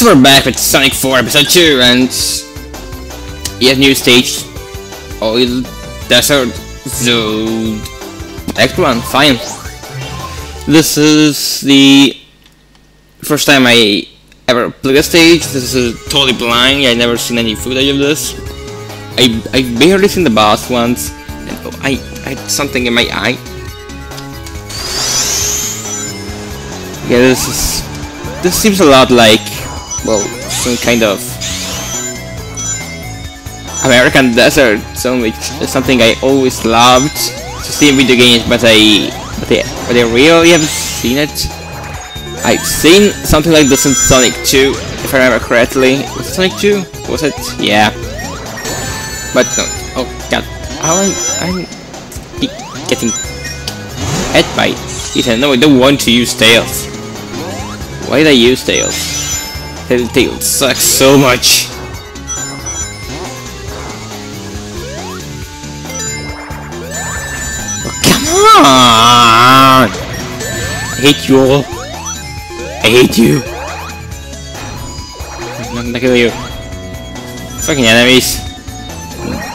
So we're back with Sonic 4 Episode 2 and we have new stage Oil Desert Zone Act 1, fine. This is the first time I ever played a stage. This is totally blind, I never seen any footage of this. I, I've barely seen the boss once and oh, I, I had something in my eye. Yeah, this is... This seems a lot like well, some kind of American desert zone, which is something I always loved to see in video games, but I, but I, but I really haven't seen it. I've seen something like this in Sonic 2, if I remember correctly. Was it Sonic 2? Was it? Yeah. But no. Oh god. How am I'm getting hit by Ethan. No, I don't want to use Tails. Why did I use Tails? Tails sucks so much. Oh, come on! I hate you all. I hate you. I'm not gonna kill you. Fucking enemies.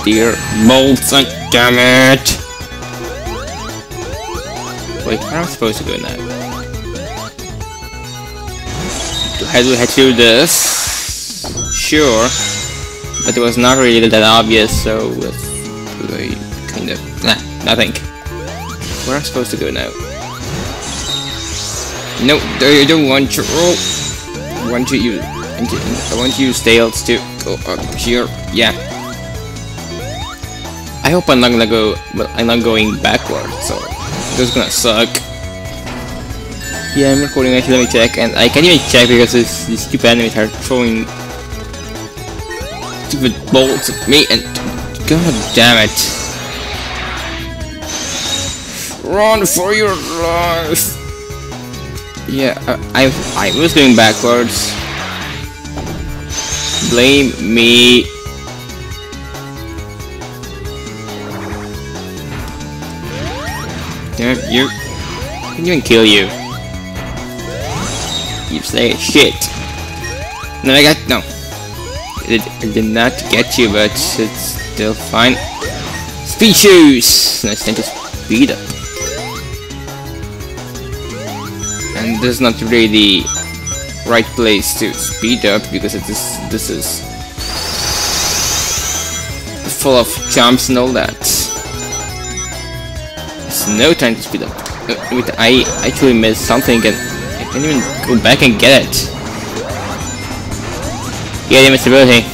Dear molds, damn it! Wait, where am I supposed to go now? Do we have to do this? Sure. But it was not really that obvious, so it's kind of nah, nothing. Where am I supposed to go now? No, I don't want to. Oh, I want to use. I want to use tails to go up here. Yeah. I hope I'm not gonna go. Well, I'm not going backwards, so this is gonna suck. Yeah, I'm recording actually, let me check, and I can't even check because this, these stupid enemies are throwing stupid bolts at me, and god damn it. Run for your life! Yeah, I, I, I was going backwards. Blame me. Damn, you. I can even kill you you say shit. No, I got no. It, it, did not get you, but it's still fine. Speed shoes. Nice time to speed up. And this is not really the right place to speed up because it is this is full of jumps and all that. It's no time to speed up. Uh, I actually missed something and can't even go back and get it. Yeah, invincibility.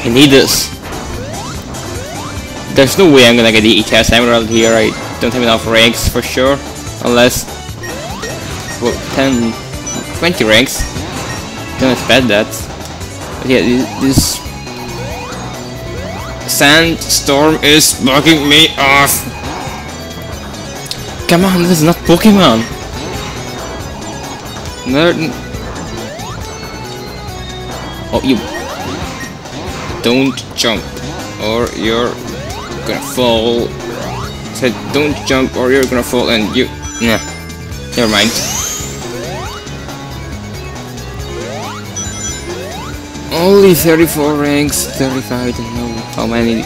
I need this. There's no way I'm gonna get the ETS Emerald here. I don't have enough ranks for sure. Unless... Well, 10... 20 ranks. Don't expect that. But yeah, this... Sandstorm is bugging me off. Come on, this is not Pokemon. Merton. Oh, you don't jump or you're gonna fall. Said don't jump or you're gonna fall and you. Nah, never mind. Only 34 ranks, 35, I don't know how many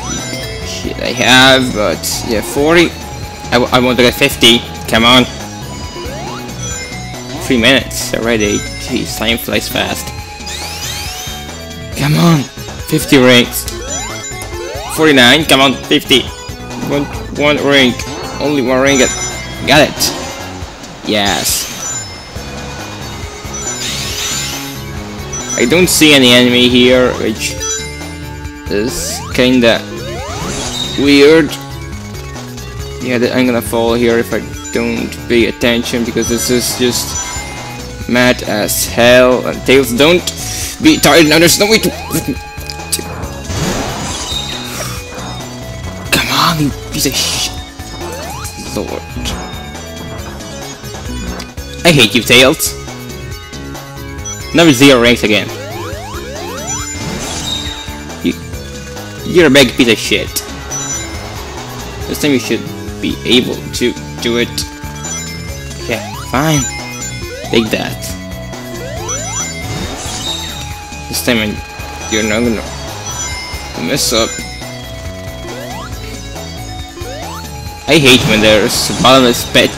shit I have, but yeah, 40. I, I want to get 50, come on three minutes already. Jeez, time flies fast. Come on! 50 rings. 49, come on, 50. One, one ring. Only one ring. Got it. Yes. I don't see any enemy here, which is kinda weird. Yeah, I'm gonna fall here if I don't pay attention because this is just mad as hell. And Tails, don't be tired now. There's no way to. Come on, you piece of shit. Lord. I hate you, Tails. Never zero ranks again. You, you're a big piece of shit. This time you should be able to do it. Yeah, fine. Take that. This time I, you're not gonna mess up. I hate when there's a bottomless pit.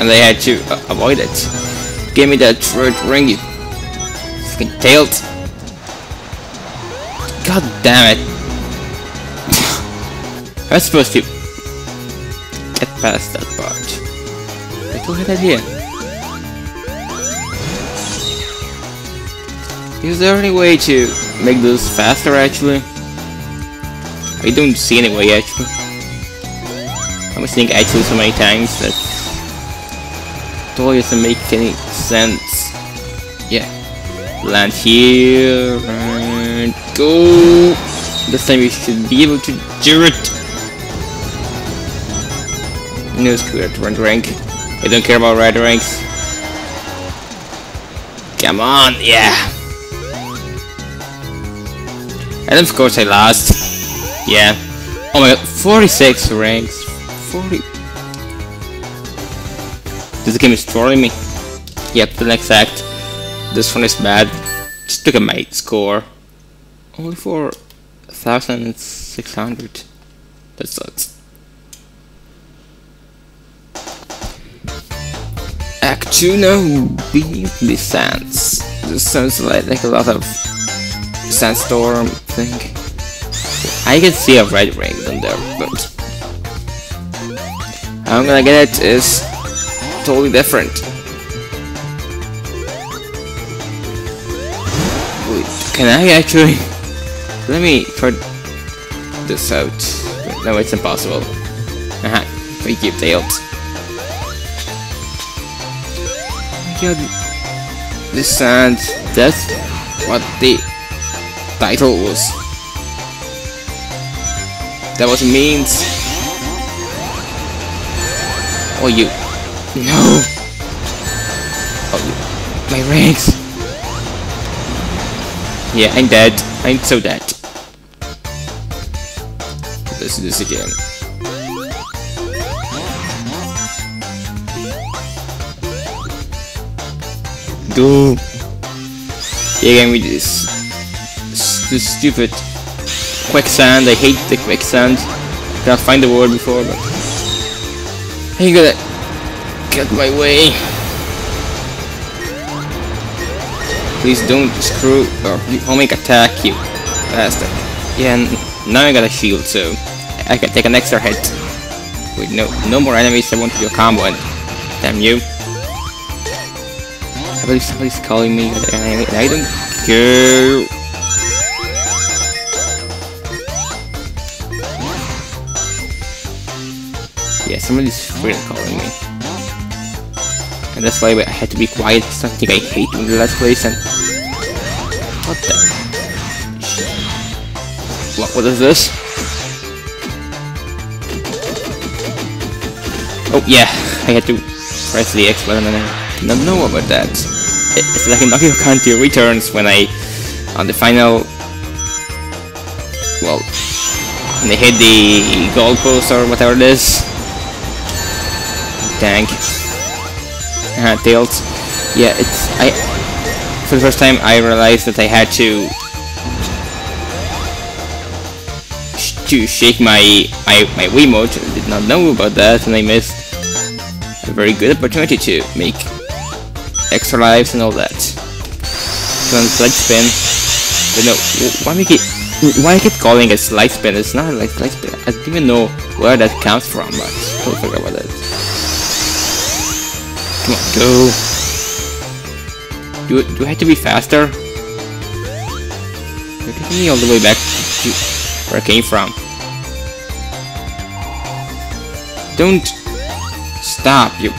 And I had to uh, avoid it. Give me that third ring, you fucking tailed. God damn it. I was supposed to get past that part. I a good idea. Is there any way to make this faster actually? I don't see any way actually. I was thinking actually so many times that totally doesn't make any sense. Yeah. Land here and go. This time you should be able to do it. No screw red rank. I don't care about red ranks. Come on, yeah. And of course I lost. Yeah. Oh my god, 46 ranks. 40. This game is trolling me. Yep, the next act. This one is bad. Just look at my score. Only for 1,600. That sucks. Act 2 now, Beneath the Sands. This sounds like, like a lot of sandstorm thing. I can see a red ring on there, but how I'm gonna get it is totally different. Wait, can I actually? Let me try this out. No, it's impossible. Aha, we keep tailed. God, this sand. That's what the title was. That was means. Oh, you. No. Oh, you. my ranks. Yeah, I'm dead. I'm so dead. Let's do this again. Go. Yeah, again with this, stupid quicksand. I hate the quicksand. Cannot find the word before, but I gotta get my way. Please don't screw or make attack you bastard. Yeah, now I got a shield, so I can take an extra hit. With no no more enemies, I want to do a combo and damn you. I believe somebody's calling me and I don't care. Yeah, somebody's freaking calling me. And that's why I had to be quiet, something I hate in the last place and... What the... What, what is this? Oh yeah, I had to press the X button and I did not know about that. It's like Nokia County returns when I... on the final... Well, when they hit the goalpost or whatever it is tank. Uh, tails. Yeah, it's I. For the first time, I realized that I had to to shake my my my Wiimote. I did not know about that, and I missed a very good opportunity to make extra lives and all that. So on spin. But no, why make it? Why I keep calling it light spin? It's not like light spin. I don't even know where that comes from, but we'll figure about that. Come on, go. Do, do I have to be faster? You're taking me all the way back to where I came from. Don't stop, you.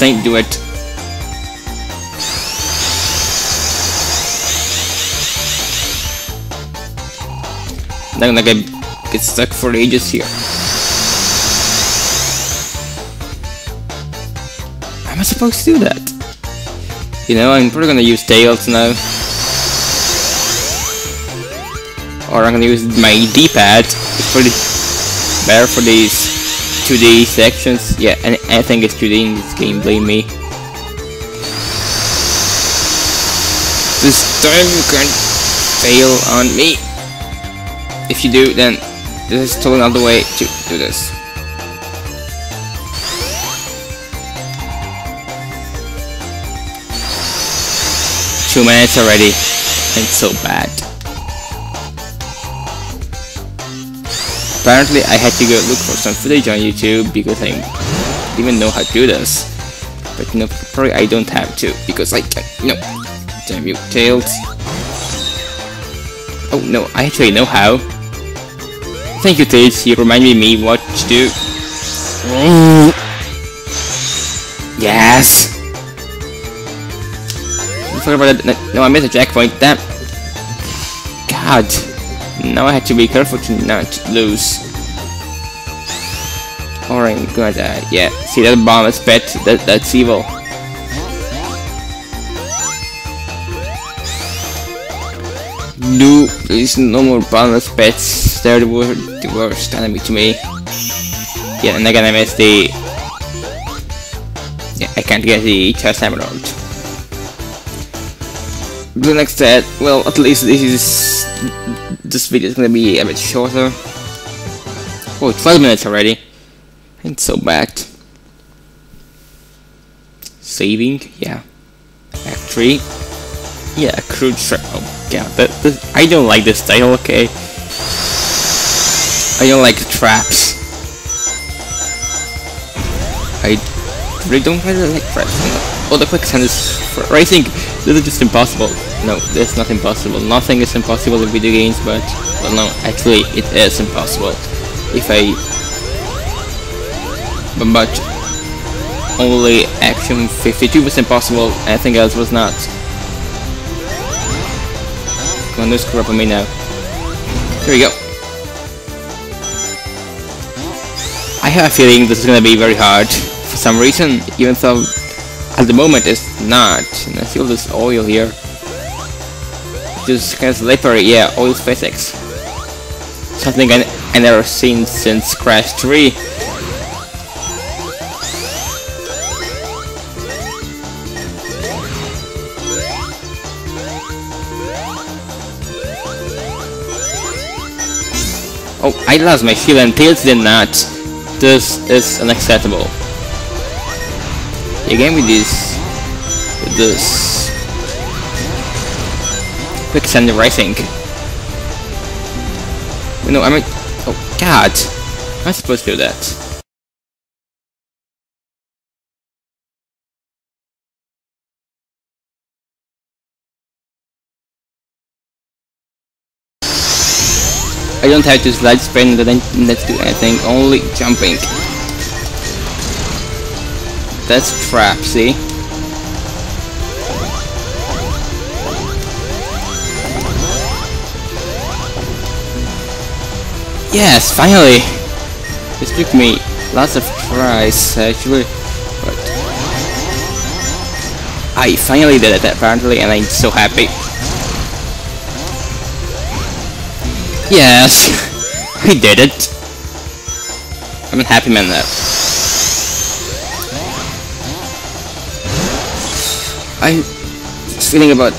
Don't do it. I'm gonna get, get stuck for ages here. How am I supposed to do that? You know, I'm probably gonna use Tails now. Or I'm gonna use my D-pad. It's pretty better for these 2D sections. Yeah, and I think it's 2D in this game, blame me. This time you can't fail on me. If you do, then there's is totally not way to do this. Two minutes already. It's so bad. Apparently I had to go look for some footage on YouTube because I didn't even know how to do this. But no, probably I don't have to because I can, you know, damn you, Tails. Oh no, I actually know how. Thank you Tails, you reminded me what to do. Yes! I forgot about that. No, I missed a checkpoint. Damn. God. Now I have to be careful to not lose. Or I'm gonna. Yeah. See that bomb is pet. That that's evil. No, please, no more boneless pets. They're the, wor the worst enemy to me. Yeah, and i again I missed the... Yeah, I can't get the chest emerald the next set, well, at least this is this video is gonna be a bit shorter. Oh, 12 minutes already. Ain't so bad. Saving, yeah. Factory, yeah. Crude trap. Oh, yeah. That, that, I don't like this style. Okay. I don't like traps. I really don't really like traps. Oh, the quicksand is racing. This is just impossible. No, there's nothing impossible. Nothing is impossible in video games, but well, no, actually, it is impossible. If I but only action 52 was impossible, anything else was not. Come on, no screw up on me now. Here we go. I have a feeling this is gonna be very hard for some reason, even though at the moment it's not. And I feel this oil here just kind of slippery, yeah, oil physics. Something I, I never seen since Crash 3. Oh, I lost my shield and Tails did not. This is unacceptable. Again with this, with this Quicksand Rising. No, I mean... Oh, God! I'm I supposed to do that? I don't have to slide sprint, let's do anything, only jumping. That's trap, see? Yes, finally! This took me lots of tries actually, but I finally did it apparently and I'm so happy. Yes! I did it! I'm a happy man now. I'm feeling about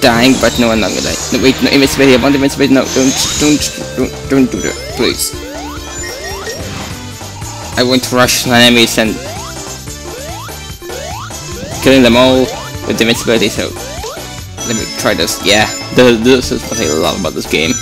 dying, but no, I'm not gonna die. No, wait, no, invincibility, I want invincibility, no, don't, don't, don't, don't do that, please. I want to rush my enemies and killing them all with invincibility, so let me try this. Yeah, this is what I love about this game.